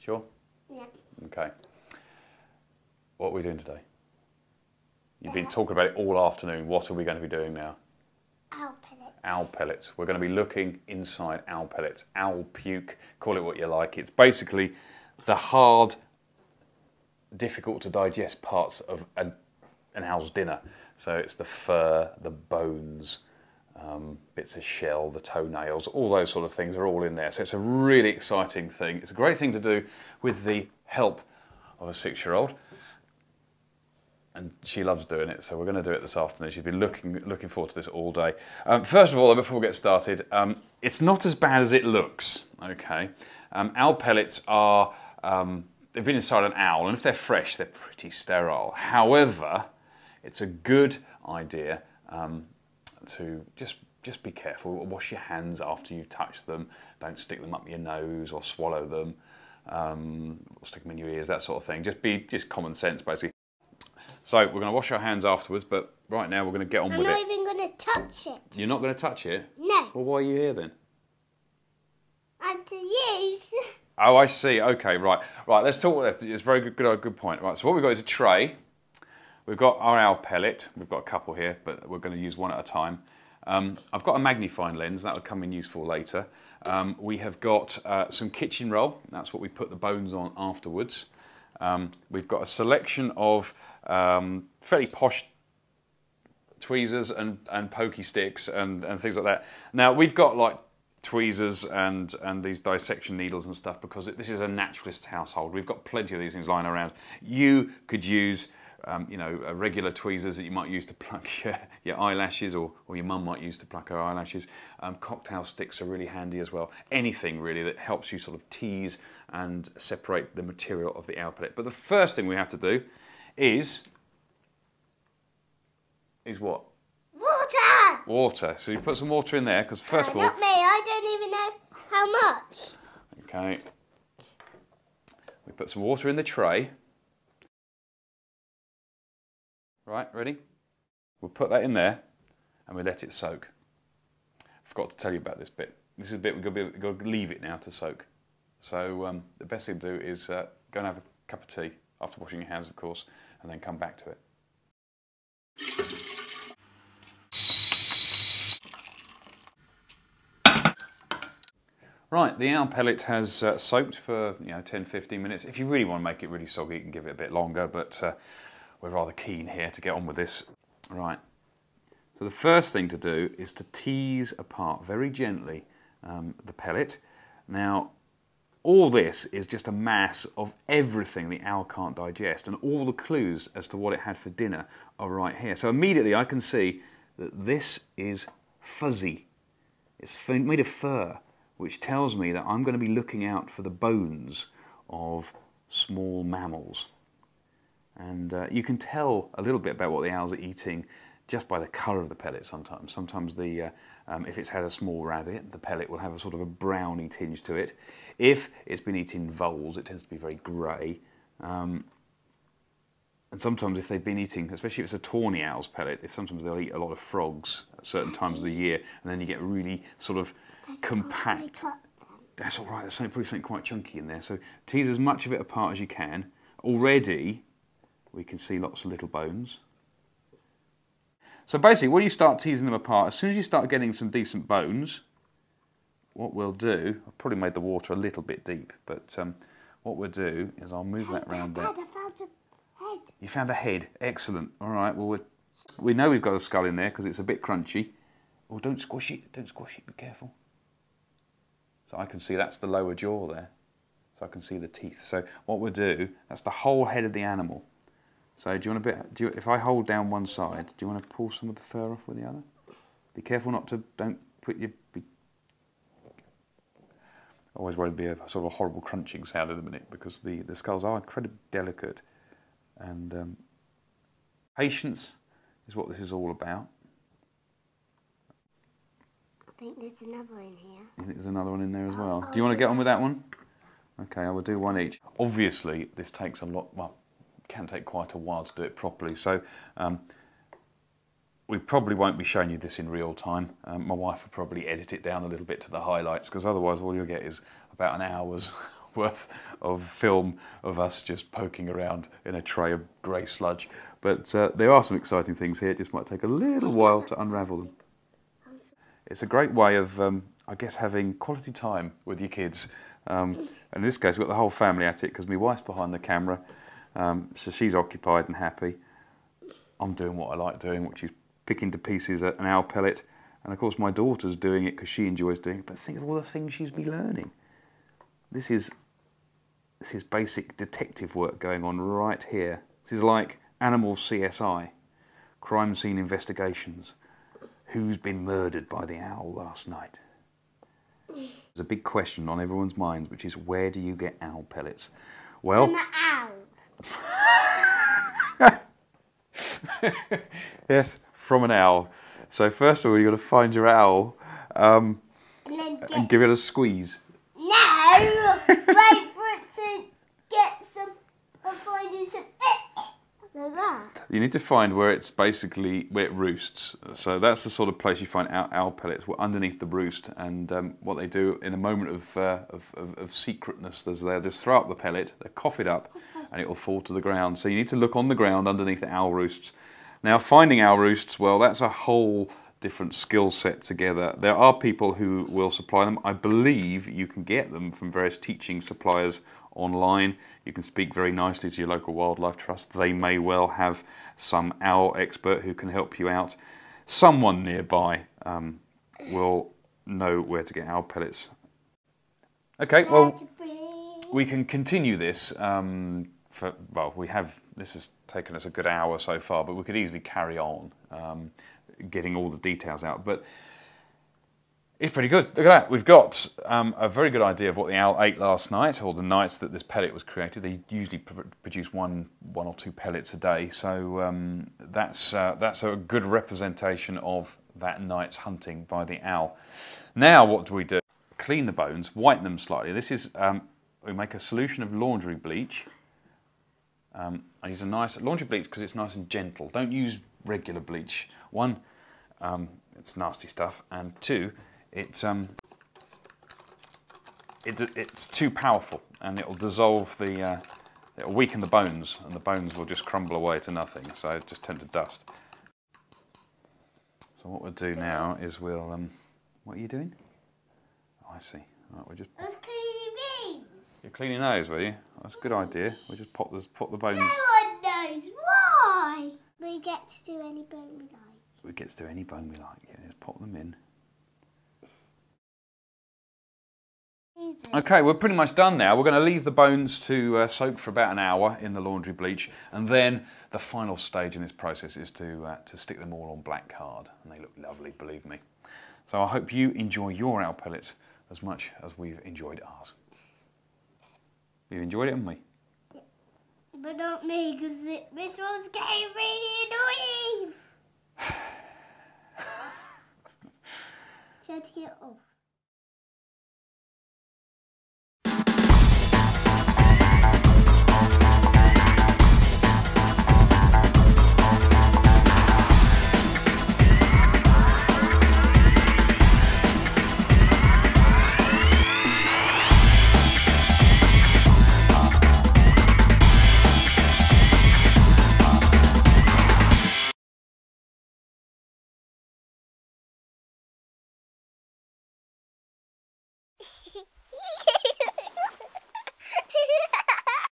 Sure? Yeah. Okay. What are we doing today? You've been uh, talking about it all afternoon. What are we going to be doing now? Owl pellets. Owl pellets. We're going to be looking inside owl pellets. Owl puke, call it what you like. It's basically the hard, difficult to digest parts of an, an owl's dinner. So it's the fur, the bones, um, bits of shell, the toenails, all those sort of things are all in there. So it's a really exciting thing. It's a great thing to do with the help of a six-year-old and she loves doing it. So we're going to do it this afternoon. She's been looking looking forward to this all day. Um, first of all, before we get started, um, it's not as bad as it looks. Okay, um, owl pellets are um, they've been inside an owl, and if they're fresh, they're pretty sterile. However, it's a good idea um, to just just be careful. Wash your hands after you've touched them. Don't stick them up your nose or swallow them. Um, or stick them in your ears, that sort of thing. Just be just common sense, basically. So we're going to wash our hands afterwards, but right now we're going to get on I'm with not even going to touch it. You're not going to touch it? No. Well, why are you here then? And to use. Oh, I see. Okay, right. Right, let's talk. It's very good, good, good point. Right, so what we've got is a tray. We've got our owl pellet. We've got a couple here, but we're going to use one at a time. Um, I've got a magnifying lens. That will come in useful later. Um, we have got uh, some kitchen roll. That's what we put the bones on afterwards. Um, we've got a selection of um, fairly posh tweezers and, and pokey sticks and, and things like that. Now we've got like tweezers and, and these dissection needles and stuff because it, this is a naturalist household. We've got plenty of these things lying around. You could use um, you know, uh, regular tweezers that you might use to pluck your, your eyelashes or, or your mum might use to pluck her eyelashes. Um, cocktail sticks are really handy as well. Anything really that helps you sort of tease and separate the material of the pellet. But the first thing we have to do is, is what? Water! Water. So you put some water in there because first of all, Not me, I don't even know how much. okay, we put some water in the tray. Right, ready? We'll put that in there and we let it soak. I Forgot to tell you about this bit. This is a bit we've got to, leave it now to soak. So um, the best thing to do is uh, go and have a cup of tea after washing your hands, of course, and then come back to it. Right, the owl pellet has uh, soaked for you know 10 15 minutes. If you really want to make it really soggy, you can give it a bit longer, but uh, we're rather keen here to get on with this. Right, so the first thing to do is to tease apart very gently um, the pellet. Now, all this is just a mass of everything the owl can't digest, and all the clues as to what it had for dinner are right here. So immediately I can see that this is fuzzy. It's made of fur, which tells me that I'm going to be looking out for the bones of small mammals. And uh, you can tell a little bit about what the owls are eating just by the colour of the pellet sometimes. Sometimes the, uh, um, if it's had a small rabbit, the pellet will have a sort of a browny tinge to it. If it's been eating voles, it tends to be very grey. Um, and sometimes if they've been eating, especially if it's a tawny owl's pellet, if sometimes they'll eat a lot of frogs at certain times of the year, and then you get really sort of compact. That's all right. There's probably something quite chunky in there. So tease as much of it apart as you can. Already, we can see lots of little bones. So basically, when you start teasing them apart, as soon as you start getting some decent bones, what we'll do, I've probably made the water a little bit deep, but um, what we'll do is I'll move that round there. Dad, I found a head. You found a head. Excellent. All right. Well, we're, we know we've got a skull in there because it's a bit crunchy. Oh, don't squash it. Don't squash it. Be careful. So I can see that's the lower jaw there. So I can see the teeth. So what we'll do, that's the whole head of the animal. So do you want a bit? Do you, if I hold down one side, do you want to pull some of the fur off with the other? Be careful not to. Don't put your. Be, always worried to be a sort of a horrible crunching sound in a minute because the, the skulls are incredibly delicate and um, patience is what this is all about. I think there's another in here. I think there's another one in there as well. I'll Do you want to get on with that one? Okay, I will do one each. Obviously, this takes a lot, well, can take quite a while to do it properly. So, um, we probably won't be showing you this in real time. Um, my wife will probably edit it down a little bit to the highlights because otherwise, all you'll get is about an hour's worth of film of us just poking around in a tray of grey sludge. But uh, there are some exciting things here. It just might take a little while to unravel them. It's a great way of, um, I guess, having quality time with your kids. Um, and in this case, we've got the whole family at it because my wife's behind the camera, um, so she's occupied and happy. I'm doing what I like doing, which is picking to pieces an owl pellet. And of course, my daughter's doing it because she enjoys doing it. But think of all the things she's been learning. This is this is basic detective work going on right here. This is like animal CSI, crime scene investigations. Who's been murdered by the owl last night? There's a big question on everyone's minds, which is where do you get owl pellets? Well, I'm an owl. yes, from an owl. So first of all, you've got to find your owl um, And then get. and give it a squeeze. No! Wait for it to get some. Or find you some. Like that. You need to find where it's basically where it roosts. So that's the sort of place you find owl, owl pellets. We're underneath the roost, and um, what they do in a moment of, uh, of, of, of secretness, they'll just throw up the pellet, they cough it up, and it will fall to the ground. So you need to look on the ground underneath the owl roosts. Now, finding owl roosts, well, that's a whole different skill set together. There are people who will supply them. I believe you can get them from various teaching suppliers online. You can speak very nicely to your local wildlife trust. They may well have some owl expert who can help you out. Someone nearby um, will know where to get owl pellets. Okay, well, we can continue this um, for well we have this has taken us a good hour so far but we could easily carry on um, getting all the details out. But it's pretty good. Look at that. We've got um, a very good idea of what the owl ate last night or the nights that this pellet was created. They usually pr- produce one one or two pellets a day. So um, that's uh, that's a good representation of that night's hunting by the owl. Now what do we do? Clean the bones whiten them slightly. This is um, we make a solution of laundry bleach um, I use a nice laundry bleach because it's nice and gentle. Don't use regular bleach. One, um, it's nasty stuff, and two, it, um, it it's too powerful and it will dissolve the, uh, it will weaken the bones, and the bones will just crumble away to nothing. So just turn to dust. So what we'll do now is we'll, um, what are you doing? Oh, I see. Right, we'll just I was cleaning beans. you're cleaning those, were you? That's a good idea. We'll just pop the pop the bones. No one knows why. We get to do any bone we like. We get to do any bone we like. Yeah, just pop them in. Okay, we're pretty much done now. We're going to leave the bones to uh, soak for about an hour in the laundry bleach, and then the final stage in this process is to uh, to stick them all on black card, and they look lovely, believe me. So I hope you enjoy your owl pellets as much as we've enjoyed ours. We've enjoyed it, haven't we? But not me, because this one's getting really annoying. Try to get off.